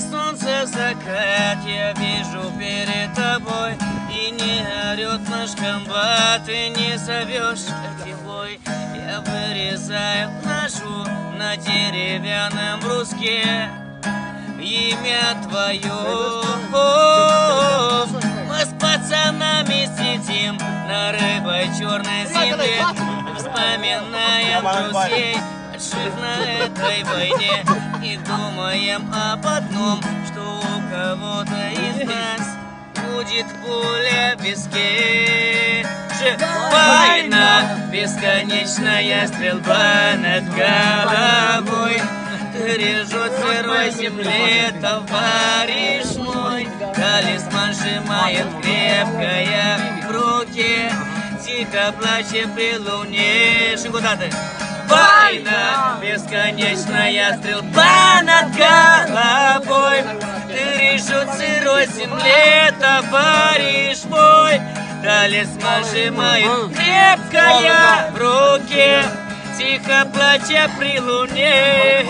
солнце закат Я вижу перед тобой И не орет наш комбат И не зовешь теплой Я вырезаю нашу на деревянном бруске Имя твое Мы с пацанами сидим На рыбой черной земле Вспоминаем друзей Погибших на этой войне. И думаем об одном Что у кого-то из нас Будет пуля в виске Война, бесконечная стрельба над головой. Режет сырой земле товарищ мой. Талисман сжимает крепкая в руке Тихо плачет при луне. Куда ты? Война, бесконечная стрельба над головой. Режут сырой земле товарищ мой. Талисман сжимает крепкая в руке Тихо плача при луне